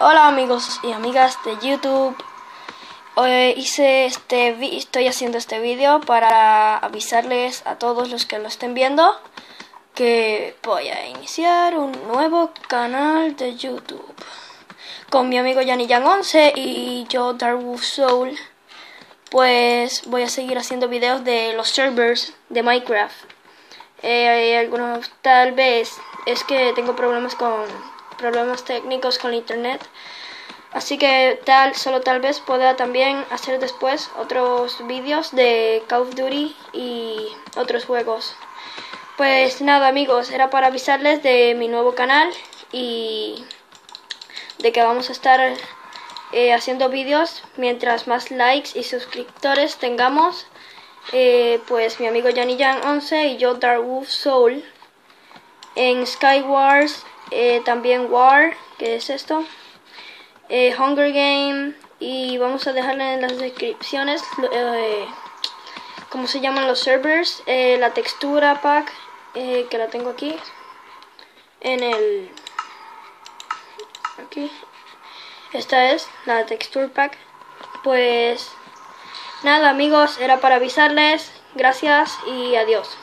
Hola amigos y amigas de YouTube. Hoy hice este estoy haciendo este vídeo para avisarles a todos los que lo estén viendo que voy a iniciar un nuevo canal de YouTube con mi amigo Jan 11 y yo Darwolf Soul. Pues voy a seguir haciendo videos de los servers de Minecraft. Eh, hay algunos tal vez es que tengo problemas con problemas técnicos con internet. Así que tal, solo tal vez pueda también hacer después otros vídeos de Call of Duty y otros juegos. Pues nada amigos, era para avisarles de mi nuevo canal y de que vamos a estar eh, haciendo vídeos mientras más likes y suscriptores tengamos. Eh, pues mi amigo Johnny Jan 11 y yo Dark Wolf Soul en Skywars eh, también War, que es esto, eh, Hunger Game, y vamos a dejarle en las descripciones eh, cómo se llaman los servers, la textura pack, que la tengo aquí, en el, aquí, esta es la texture pack, pues nada amigos, era para avisarles, gracias y adiós.